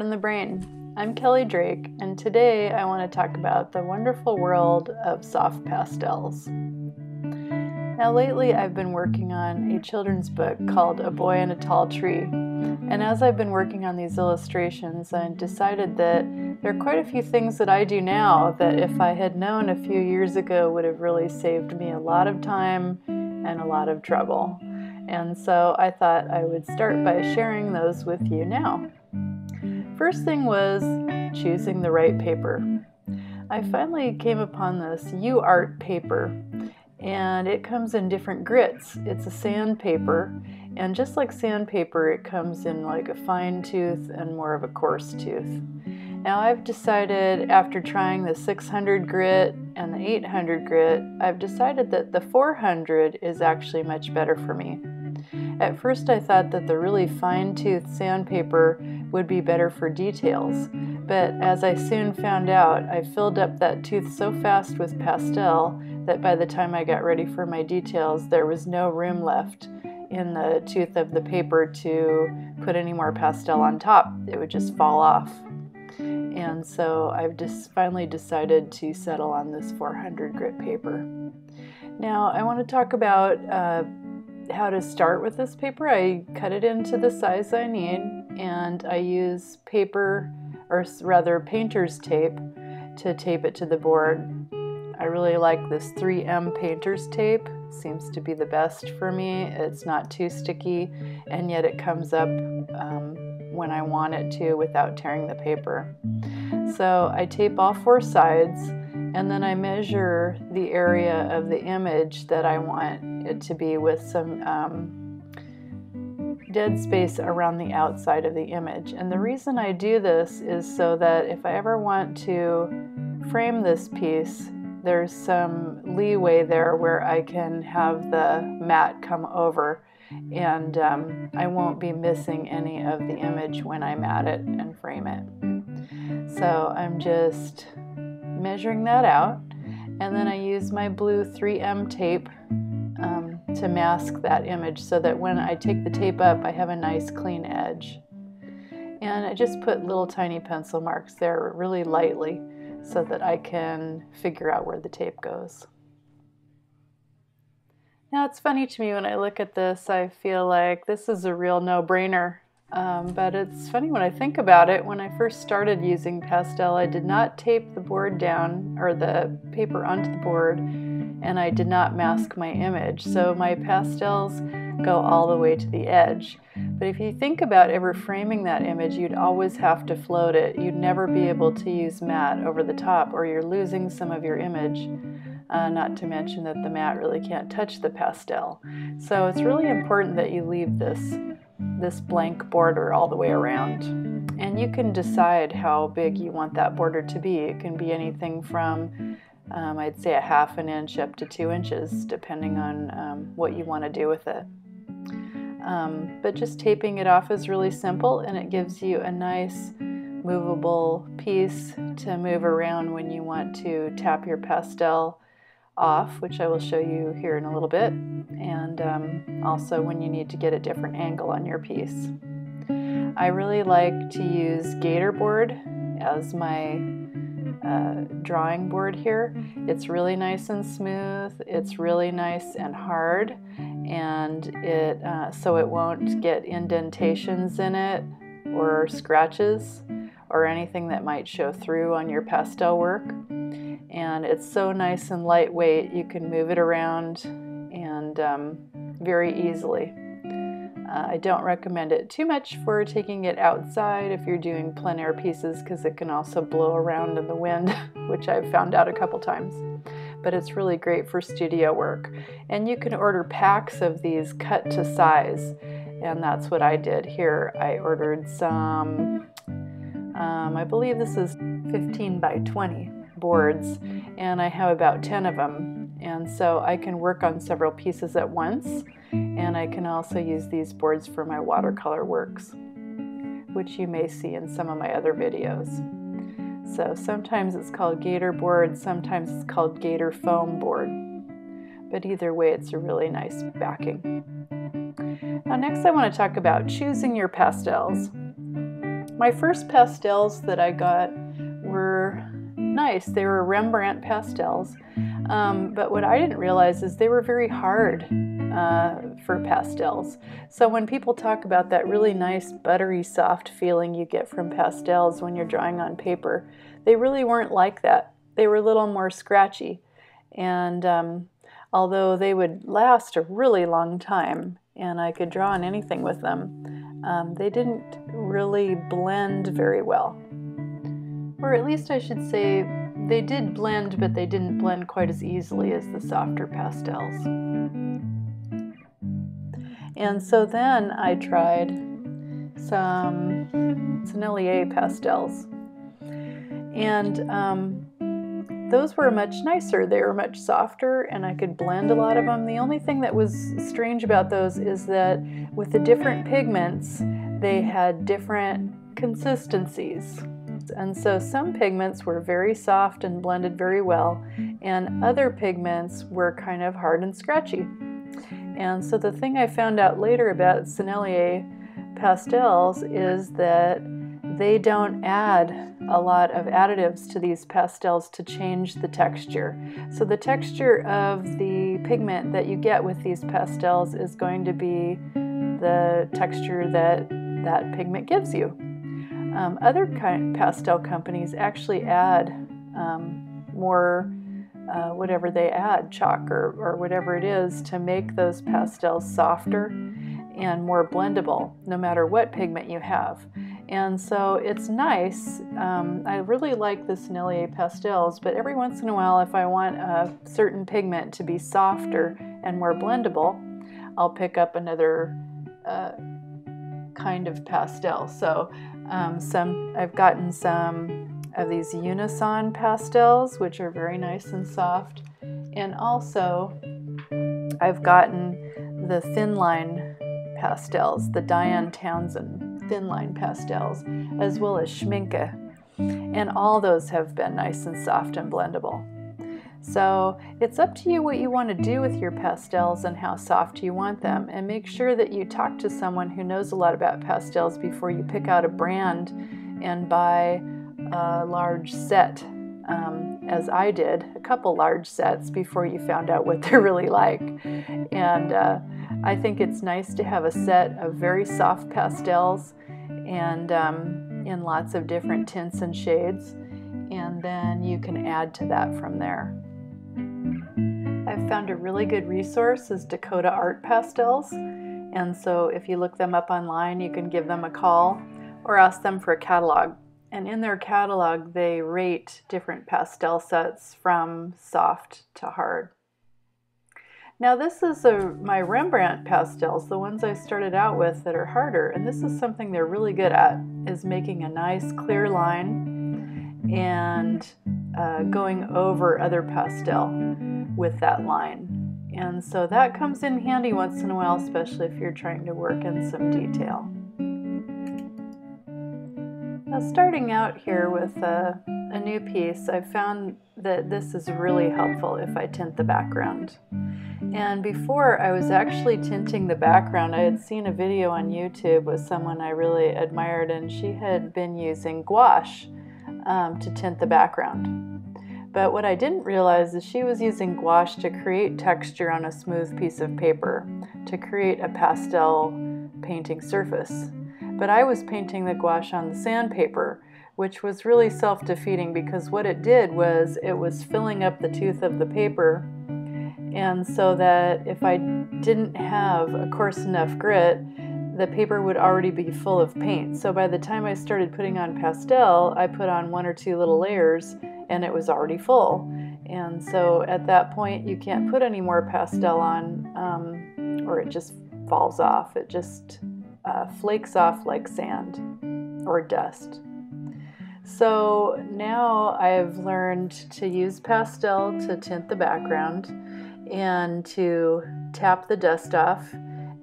In the Brain. I'm Kelly Drake, and today I want to talk about the wonderful world of soft pastels. Now, lately I've been working on a children's book called A Boy in a Tall Tree. And as I've been working on these illustrations, I decided that there are quite a few things that I do now that if I had known a few years ago would have really saved me a lot of time and a lot of trouble. And so I thought I would start by sharing those with you now. First thing was choosing the right paper. I finally came upon this UART paper and it comes in different grits. It's a sandpaper and just like sandpaper it comes in like a fine tooth and more of a coarse tooth. Now I've decided after trying the 600 grit and the 800 grit, I've decided that the 400 is actually much better for me. At first I thought that the really fine-toothed sandpaper would be better for details, but as I soon found out, I filled up that tooth so fast with pastel that by the time I got ready for my details, there was no room left in the tooth of the paper to put any more pastel on top. It would just fall off. And so I've just finally decided to settle on this 400 grit paper. Now I want to talk about uh, how to start with this paper. I cut it into the size I need and I use paper, or rather painter's tape, to tape it to the board. I really like this 3M painter's tape. Seems to be the best for me. It's not too sticky and yet it comes up um, when I want it to without tearing the paper. So I tape all four sides and then I measure the area of the image that I want it to be with some um, dead space around the outside of the image. And the reason I do this is so that if I ever want to frame this piece, there's some leeway there where I can have the mat come over and um, I won't be missing any of the image when I mat it and frame it. So I'm just measuring that out. And then I use my blue 3M tape um, to mask that image so that when I take the tape up, I have a nice clean edge. And I just put little tiny pencil marks there really lightly so that I can figure out where the tape goes. Now it's funny to me when I look at this, I feel like this is a real no-brainer. Um, but it's funny when I think about it, when I first started using pastel, I did not tape the board down or the paper onto the board and I did not mask my image. So my pastels go all the way to the edge. But if you think about ever framing that image, you'd always have to float it. You'd never be able to use mat over the top or you're losing some of your image. Uh, not to mention that the mat really can't touch the pastel. So it's really important that you leave this this blank border all the way around. And you can decide how big you want that border to be. It can be anything from, um, I'd say, a half an inch up to two inches, depending on um, what you want to do with it. Um, but just taping it off is really simple and it gives you a nice movable piece to move around when you want to tap your pastel off, which I will show you here in a little bit, and um, also when you need to get a different angle on your piece. I really like to use Gator board as my uh, drawing board here. It's really nice and smooth, it's really nice and hard, and it uh, so it won't get indentations in it or scratches or anything that might show through on your pastel work and it's so nice and lightweight you can move it around and um, very easily. Uh, I don't recommend it too much for taking it outside if you're doing plein air pieces because it can also blow around in the wind, which I've found out a couple times. But it's really great for studio work. And you can order packs of these cut to size, and that's what I did here. I ordered some, um, I believe this is 15 by 20 boards and I have about 10 of them and so I can work on several pieces at once and I can also use these boards for my watercolor works which you may see in some of my other videos. So sometimes it's called gator board, sometimes it's called gator foam board but either way it's a really nice backing. Now next I want to talk about choosing your pastels. My first pastels that I got were nice. They were Rembrandt pastels, um, but what I didn't realize is they were very hard uh, for pastels. So when people talk about that really nice buttery soft feeling you get from pastels when you're drawing on paper, they really weren't like that. They were a little more scratchy. And um, although they would last a really long time and I could draw on anything with them, um, they didn't really blend very well. Or at least I should say they did blend, but they didn't blend quite as easily as the softer pastels. And so then I tried some Sennelier pastels. And um, those were much nicer. They were much softer and I could blend a lot of them. The only thing that was strange about those is that with the different pigments, they had different consistencies. And so some pigments were very soft and blended very well, and other pigments were kind of hard and scratchy. And so the thing I found out later about Sennelier pastels is that they don't add a lot of additives to these pastels to change the texture. So the texture of the pigment that you get with these pastels is going to be the texture that that pigment gives you. Um, other kind, pastel companies actually add um, more, uh, whatever they add, chalk or, or whatever it is, to make those pastels softer and more blendable, no matter what pigment you have. And so it's nice. Um, I really like the Sennelier pastels, but every once in a while, if I want a certain pigment to be softer and more blendable, I'll pick up another uh, kind of pastel. So um, some I've gotten some of these Unison pastels, which are very nice and soft, and also I've gotten the thin line pastels, the Diane Townsend thin line pastels, as well as Schmincke, and all those have been nice and soft and blendable. So it's up to you what you want to do with your pastels and how soft you want them. And make sure that you talk to someone who knows a lot about pastels before you pick out a brand and buy a large set, um, as I did, a couple large sets before you found out what they're really like. And uh, I think it's nice to have a set of very soft pastels and um, in lots of different tints and shades. And then you can add to that from there. I've found a really good resource is Dakota Art Pastels. And so if you look them up online, you can give them a call or ask them for a catalog. And in their catalog, they rate different pastel sets from soft to hard. Now this is a, my Rembrandt pastels, the ones I started out with that are harder, and this is something they're really good at, is making a nice clear line and uh, going over other pastel with that line. And so that comes in handy once in a while, especially if you're trying to work in some detail. Now starting out here with a, a new piece, I found that this is really helpful if I tint the background. And before I was actually tinting the background, I had seen a video on YouTube with someone I really admired and she had been using gouache um, to tint the background. But what I didn't realize is she was using gouache to create texture on a smooth piece of paper, to create a pastel painting surface. But I was painting the gouache on the sandpaper, which was really self defeating because what it did was it was filling up the tooth of the paper. And so that if I didn't have a coarse enough grit, the paper would already be full of paint. So by the time I started putting on pastel, I put on one or two little layers and it was already full. And so at that point, you can't put any more pastel on um, or it just falls off. It just uh, flakes off like sand or dust. So now I've learned to use pastel to tint the background and to tap the dust off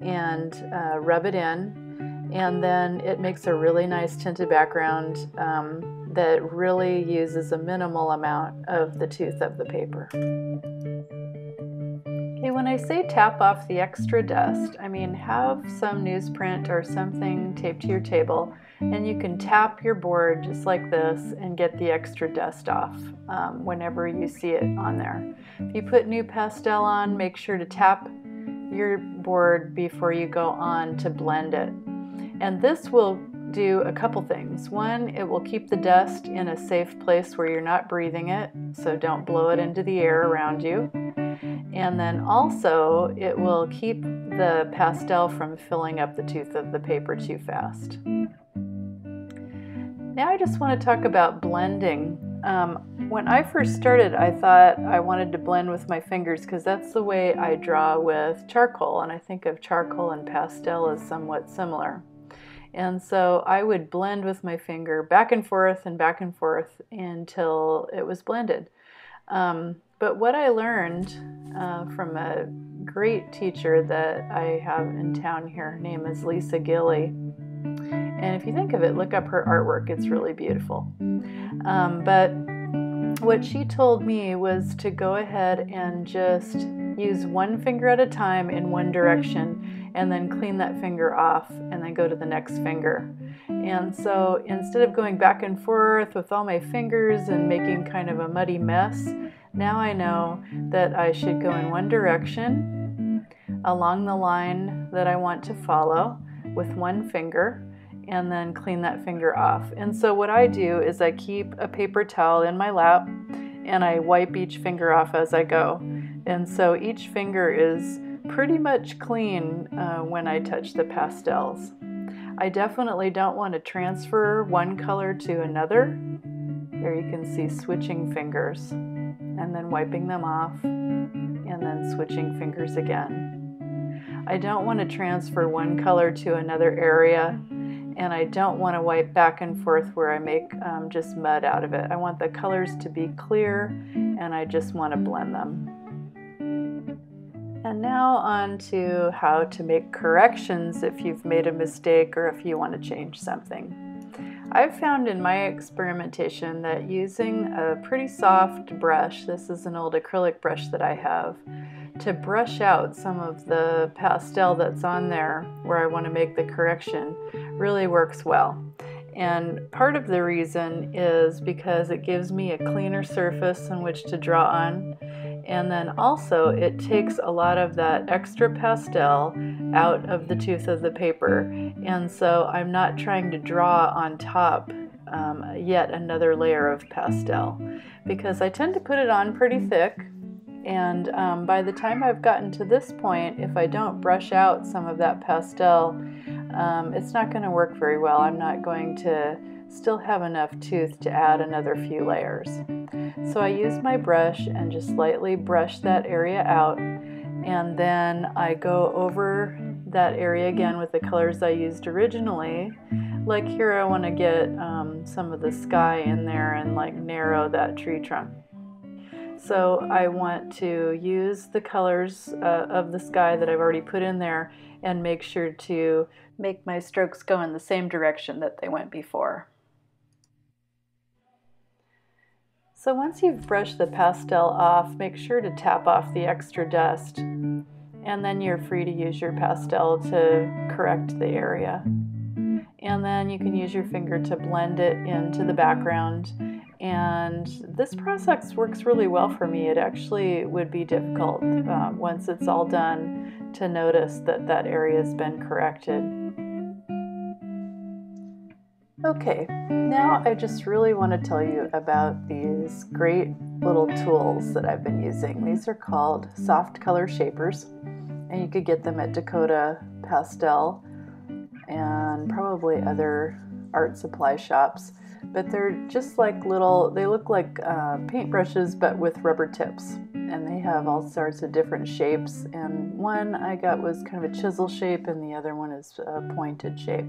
and uh, rub it in. And then it makes a really nice tinted background um, that really uses a minimal amount of the tooth of the paper. Okay, when I say tap off the extra dust, I mean have some newsprint or something taped to your table and you can tap your board just like this and get the extra dust off um, whenever you see it on there. If you put new pastel on, make sure to tap your board before you go on to blend it. And this will do a couple things. One, it will keep the dust in a safe place where you're not breathing it, so don't blow it into the air around you. And then also, it will keep the pastel from filling up the tooth of the paper too fast. Now I just want to talk about blending. Um, when I first started, I thought I wanted to blend with my fingers because that's the way I draw with charcoal, and I think of charcoal and pastel as somewhat similar. And so I would blend with my finger back and forth and back and forth until it was blended. Um, but what I learned uh, from a great teacher that I have in town here, her name is Lisa Gilly, and if you think of it, look up her artwork. It's really beautiful. Um, but what she told me was to go ahead and just use one finger at a time in one direction and then clean that finger off and then go to the next finger. And so instead of going back and forth with all my fingers and making kind of a muddy mess, now I know that I should go in one direction along the line that I want to follow with one finger and then clean that finger off. And so what I do is I keep a paper towel in my lap and I wipe each finger off as I go. And so each finger is pretty much clean uh, when I touch the pastels. I definitely don't want to transfer one color to another. There you can see switching fingers and then wiping them off and then switching fingers again. I don't want to transfer one color to another area and I don't want to wipe back and forth where I make um, just mud out of it. I want the colors to be clear and I just want to blend them. And now on to how to make corrections if you've made a mistake or if you want to change something. I've found in my experimentation that using a pretty soft brush, this is an old acrylic brush that I have, to brush out some of the pastel that's on there where I want to make the correction really works well. And part of the reason is because it gives me a cleaner surface on which to draw on. And then also it takes a lot of that extra pastel out of the tooth of the paper. And so I'm not trying to draw on top um, yet another layer of pastel because I tend to put it on pretty thick and um, by the time I've gotten to this point, if I don't brush out some of that pastel, um, it's not going to work very well. I'm not going to still have enough tooth to add another few layers. So I use my brush and just lightly brush that area out and then I go over that area again with the colors I used originally. Like here I want to get um, some of the sky in there and like narrow that tree trunk. So I want to use the colors uh, of the sky that I've already put in there and make sure to make my strokes go in the same direction that they went before. So once you've brushed the pastel off, make sure to tap off the extra dust and then you're free to use your pastel to correct the area. And then you can use your finger to blend it into the background and this process works really well for me. It actually would be difficult uh, once it's all done to notice that that area has been corrected. Okay, now I just really want to tell you about these great little tools that I've been using. These are called soft color shapers, and you could get them at Dakota Pastel and probably other art supply shops but they're just like little, they look like uh, paintbrushes but with rubber tips. And they have all sorts of different shapes. And one I got was kind of a chisel shape, and the other one is a pointed shape.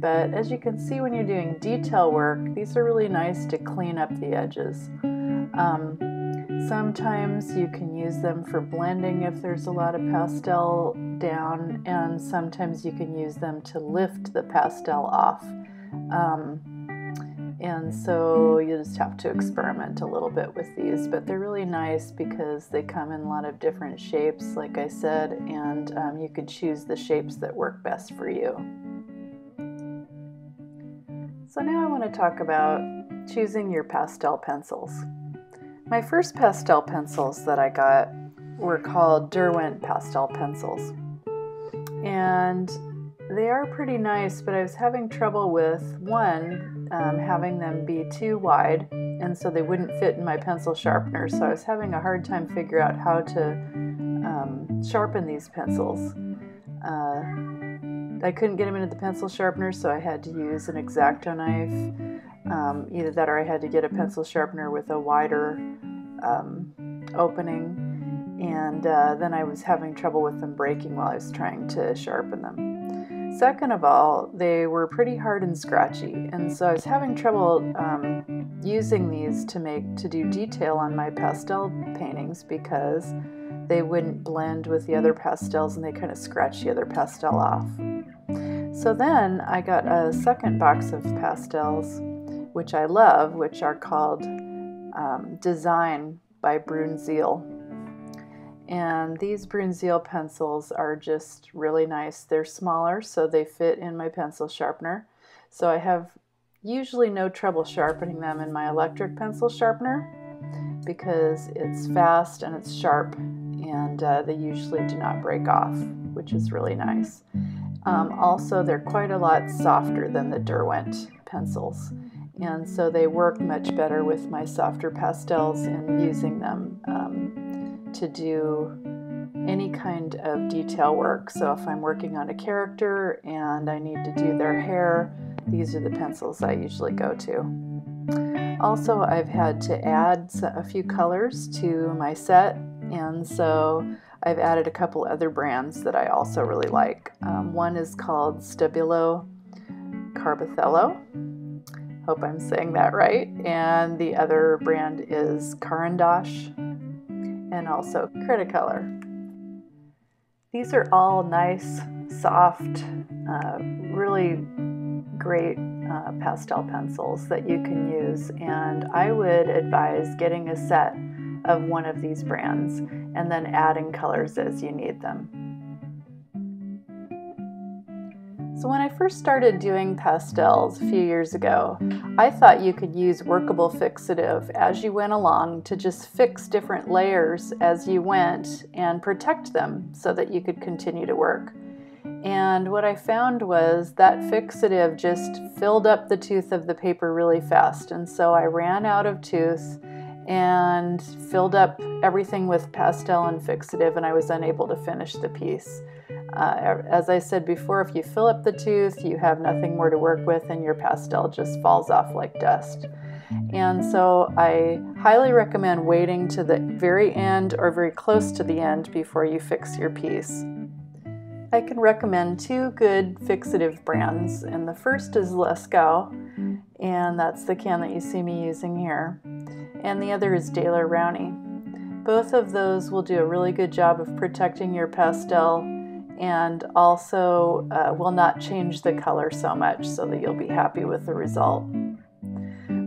But as you can see when you're doing detail work, these are really nice to clean up the edges. Um, sometimes you can use them for blending if there's a lot of pastel down, and sometimes you can use them to lift the pastel off. Um, And so you just have to experiment a little bit with these, but they're really nice because they come in a lot of different shapes, like I said, and um, you could choose the shapes that work best for you. So now I want to talk about choosing your pastel pencils. My first pastel pencils that I got were called Derwent pastel pencils. And they are pretty nice, but I was having trouble with one, um, having them be too wide, and so they wouldn't fit in my pencil sharpener. So I was having a hard time figure out how to um, sharpen these pencils. Uh, I couldn't get them into the pencil sharpener, so I had to use an X-Acto knife. Um, either that or I had to get a pencil sharpener with a wider um, opening. And uh, then I was having trouble with them breaking while I was trying to sharpen them. Second of all, they were pretty hard and scratchy, and so I was having trouble um, using these to make to do detail on my pastel paintings because they wouldn't blend with the other pastels and they kind of scratch the other pastel off. So then I got a second box of pastels, which I love, which are called um, Design by Bruynzeel. And these Bruynzeel pencils are just really nice. They're smaller, so they fit in my pencil sharpener. So I have usually no trouble sharpening them in my electric pencil sharpener because it's fast and it's sharp and uh, they usually do not break off, which is really nice. Um, also, they're quite a lot softer than the Derwent pencils, and so they work much better with my softer pastels in using them um, to do any kind of detail work. So if I'm working on a character and I need to do their hair, these are the pencils I usually go to. Also, I've had to add a few colors to my set, and so I've added a couple other brands that I also really like. Um, one is called Stabilo Carbothello. Hope I'm saying that right. And the other brand is Caran-d'Ache and also Cretacolor. These are all nice, soft, uh, really great uh, pastel pencils that you can use and I would advise getting a set of one of these brands and then adding colors as you need them. So when I first started doing pastels a few years ago, I thought you could use workable fixative as you went along to just fix different layers as you went and protect them so that you could continue to work. And what I found was that fixative just filled up the tooth of the paper really fast. And so I ran out of tooth and filled up everything with pastel and fixative, and I was unable to finish the piece. Uh, as I said before, if you fill up the tooth, you have nothing more to work with, and your pastel just falls off like dust. And so I highly recommend waiting to the very end or very close to the end before you fix your piece. I can recommend two good fixative brands, and the first is Lascaux, and that's the can that you see me using here, and the other is Daler-Rowney. Both of those will do a really good job of protecting your pastel and also uh, will not change the color so much so that you'll be happy with the result.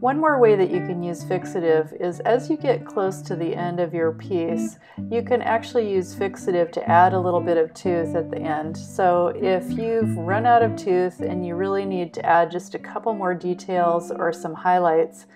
One more way that you can use fixative is as you get close to the end of your piece, you can actually use fixative to add a little bit of tooth at the end. So if you've run out of tooth and you really need to add just a couple more details or some highlights,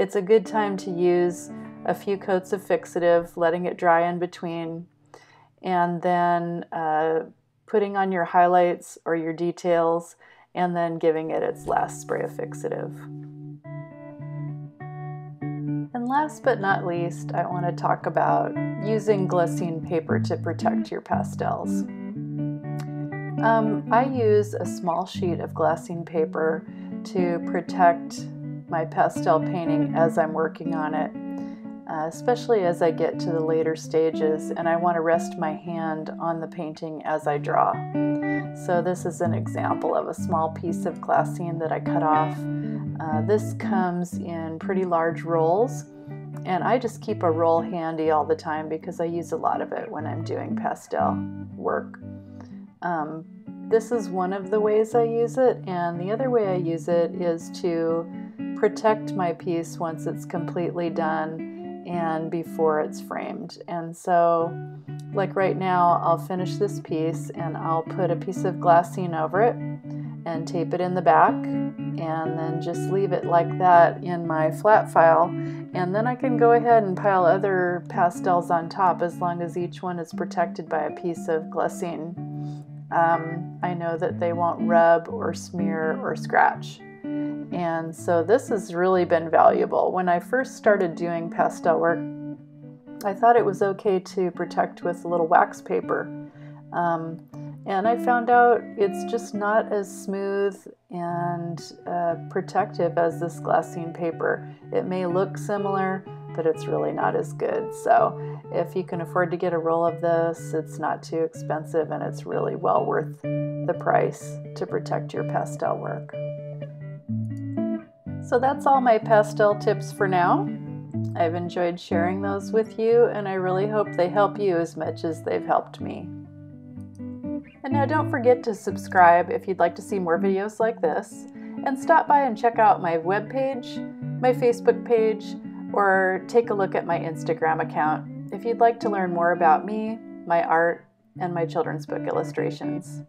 it's a good time to use a few coats of fixative, letting it dry in between, and then uh, putting on your highlights or your details, and then giving it its last spray of fixative. And last but not least, I want to talk about using glassine paper to protect your pastels. Um, I use a small sheet of glassine paper to protect my pastel painting as I'm working on it uh, especially as I get to the later stages and I want to rest my hand on the painting as I draw. So this is an example of a small piece of glassine that I cut off. Uh, this comes in pretty large rolls and I just keep a roll handy all the time because I use a lot of it when I'm doing pastel work. Um, this is one of the ways I use it and the other way I use it is to protect my piece once it's completely done and before it's framed. And so, like right now, I'll finish this piece and I'll put a piece of glassine over it and tape it in the back and then just leave it like that in my flat file and then I can go ahead and pile other pastels on top as long as each one is protected by a piece of glassine. Um, I know that they won't rub or smear or scratch. And so this has really been valuable. When I first started doing pastel work, I thought it was okay to protect with a little wax paper. Um, and I found out it's just not as smooth and uh, protective as this glassine paper. It may look similar, but it's really not as good. So if you can afford to get a roll of this, it's not too expensive and it's really well worth the price to protect your pastel work. So that's all my pastel tips for now. I've enjoyed sharing those with you and I really hope they help you as much as they've helped me. And now don't forget to subscribe if you'd like to see more videos like this, and stop by and check out my webpage, my Facebook page, or take a look at my Instagram account if you'd like to learn more about me, my art, and my children's book illustrations.